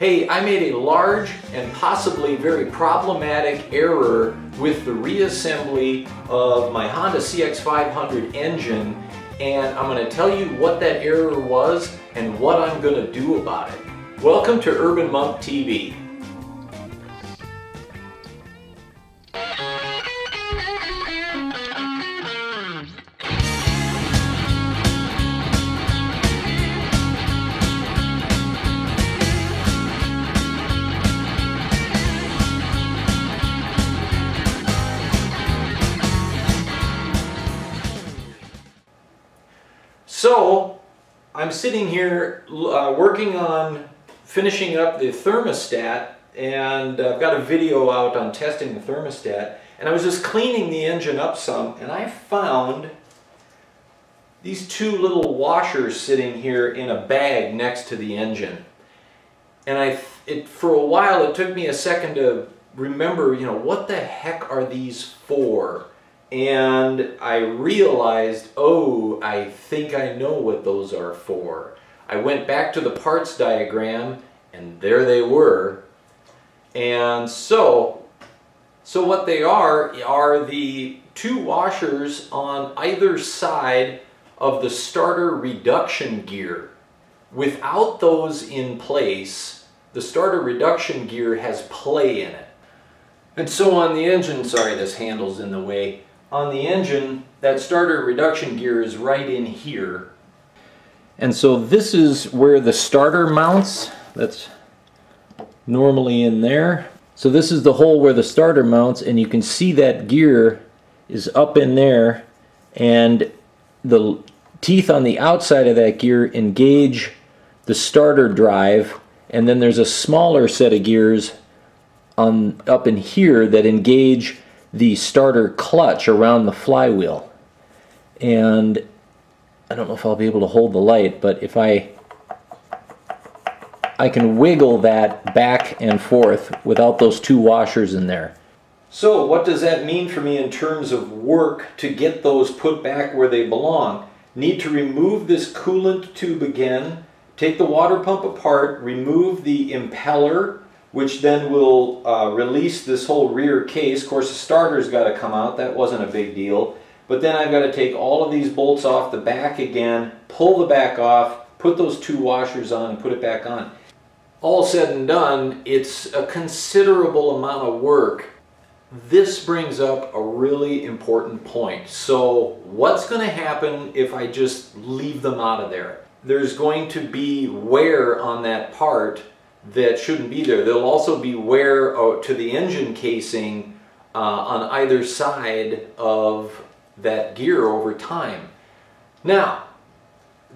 Hey, I made a large and possibly very problematic error with the reassembly of my Honda CX500 engine and I'm going to tell you what that error was and what I'm going to do about it. Welcome to Urban Monk TV. So, I'm sitting here uh, working on finishing up the thermostat and I've got a video out on testing the thermostat and I was just cleaning the engine up some and I found these two little washers sitting here in a bag next to the engine. And I, it, for a while it took me a second to remember, you know, what the heck are these for? And I realized, oh, I think I know what those are for. I went back to the parts diagram and there they were. And so, so what they are, are the two washers on either side of the starter reduction gear. Without those in place, the starter reduction gear has play in it. And so on the engine, sorry this handle's in the way, on the engine, that starter reduction gear is right in here. And so this is where the starter mounts. That's normally in there. So this is the hole where the starter mounts and you can see that gear is up in there and the teeth on the outside of that gear engage the starter drive and then there's a smaller set of gears on up in here that engage the starter clutch around the flywheel. And I don't know if I'll be able to hold the light, but if I I can wiggle that back and forth without those two washers in there. So what does that mean for me in terms of work to get those put back where they belong? Need to remove this coolant tube again, take the water pump apart, remove the impeller which then will uh, release this whole rear case. Of course, the starter's got to come out. That wasn't a big deal. But then I've got to take all of these bolts off the back again, pull the back off, put those two washers on, and put it back on. All said and done, it's a considerable amount of work. This brings up a really important point. So what's going to happen if I just leave them out of there? There's going to be wear on that part that shouldn't be there. There'll also be wear uh, to the engine casing uh, on either side of that gear over time. Now,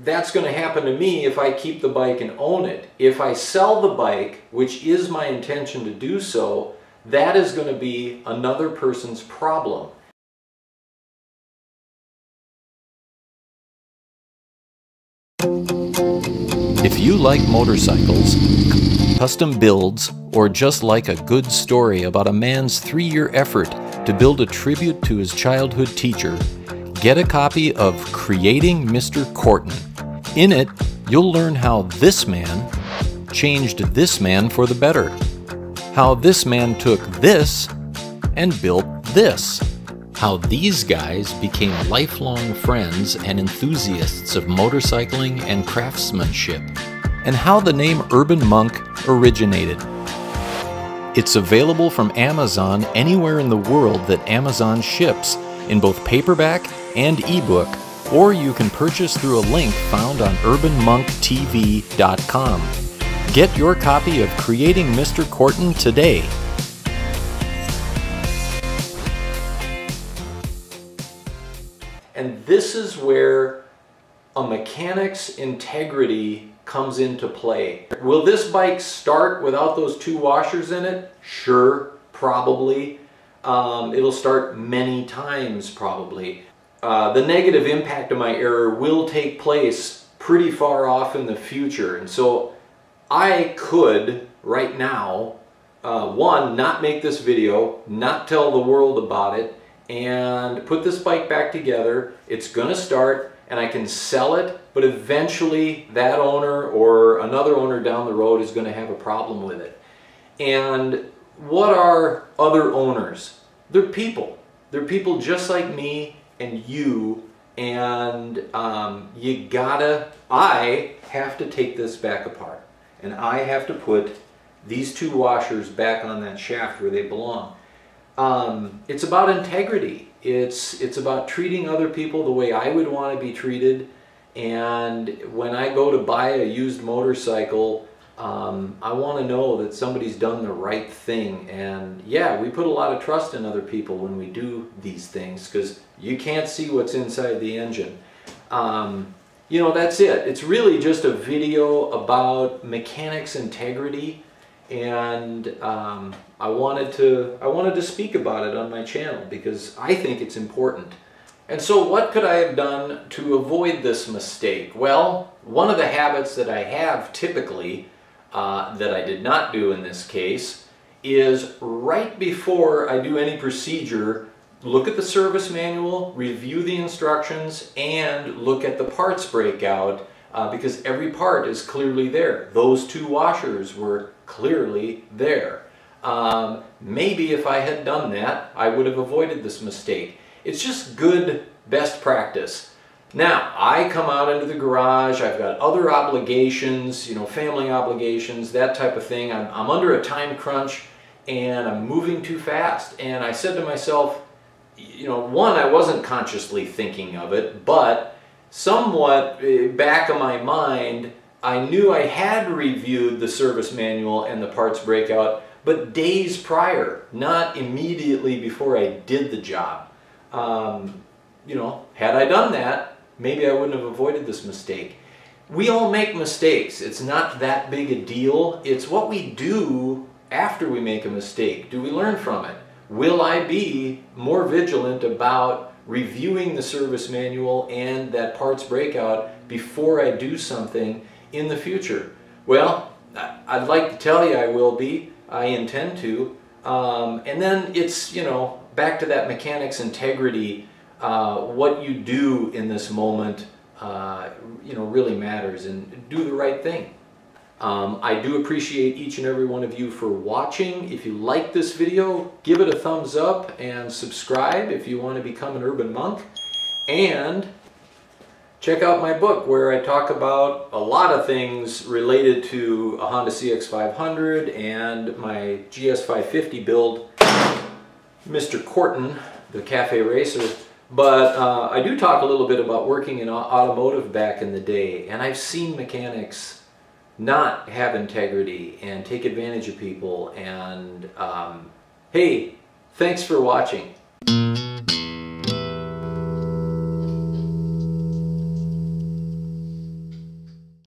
that's going to happen to me if I keep the bike and own it. If I sell the bike, which is my intention to do so, that is going to be another person's problem. If you like motorcycles, custom builds, or just like a good story about a man's three year effort to build a tribute to his childhood teacher, get a copy of Creating Mr. Kortan. In it, you'll learn how this man changed this man for the better, how this man took this and built this, how these guys became lifelong friends and enthusiasts of motorcycling and craftsmanship and how the name Urban Monk originated. It's available from Amazon anywhere in the world that Amazon ships in both paperback and ebook, or you can purchase through a link found on urbanmonktv.com. Get your copy of Creating Mr. Kortan today. And this is where a mechanic's integrity comes into play. Will this bike start without those two washers in it? Sure, probably. Um, it'll start many times probably. Uh, the negative impact of my error will take place pretty far off in the future. And so I could, right now, uh, one, not make this video, not tell the world about it, and put this bike back together. It's to start, and I can sell it but eventually that owner or another owner down the road is going to have a problem with it. And what are other owners? They're people. They're people just like me and you and um, you gotta, I have to take this back apart and I have to put these two washers back on that shaft where they belong. Um, it's about integrity. It's, it's about treating other people the way I would want to be treated. And when I go to buy a used motorcycle, um, I want to know that somebody's done the right thing. And yeah, we put a lot of trust in other people when we do these things because you can't see what's inside the engine. Um, you know, that's it. It's really just a video about mechanics integrity and um, I wanted to I wanted to speak about it on my channel because I think it's important. And so what could I have done to avoid this mistake? Well, one of the habits that I have typically uh, that I did not do in this case is right before I do any procedure, look at the service manual, review the instructions, and look at the parts breakout uh, because every part is clearly there. Those two washers were clearly there. Um, maybe if I had done that, I would have avoided this mistake. It's just good best practice. Now, I come out into the garage, I've got other obligations, you know, family obligations, that type of thing. I'm, I'm under a time crunch and I'm moving too fast. And I said to myself, you know, one, I wasn't consciously thinking of it, but somewhat eh, back of my mind, I knew I had reviewed the service manual and the parts breakout, but days prior, not immediately before I did the job. Um, you know, had I done that, maybe I wouldn't have avoided this mistake. We all make mistakes. It's not that big a deal. It's what we do after we make a mistake. Do we learn from it? Will I be more vigilant about reviewing the service manual and that parts breakout before I do something in the future? Well, I'd like to tell you I will be. I intend to. Um, and then it's, you know, back to that mechanics integrity uh, what you do in this moment, uh, you know, really matters and do the right thing. Um, I do appreciate each and every one of you for watching. If you like this video, give it a thumbs up and subscribe if you want to become an urban monk. And check out my book where I talk about a lot of things related to a Honda CX500 and my GS550 build, Mr. Kortan, the Cafe Racer. But uh, I do talk a little bit about working in automotive back in the day, and I've seen mechanics not have integrity and take advantage of people. And um, hey, thanks for watching.